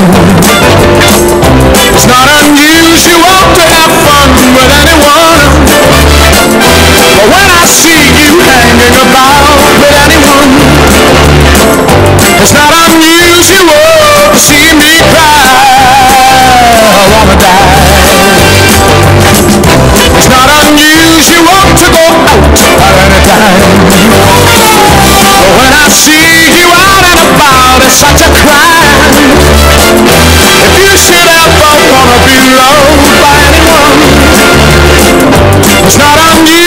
It's not unusual to have fun with anyone. But when I see you hanging about with anyone, it's not unusual to see me cry. I wanna die. It's not unusual to go out at any time. But when I see you out and about, it's such a it's not unusual,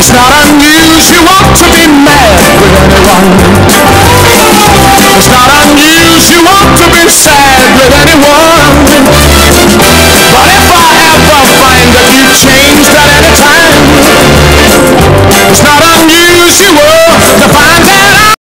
It's not unusual to be mad with anyone. It's not unusual to be sad with anyone. But if I ever find that you changed at any time, it's not unusual.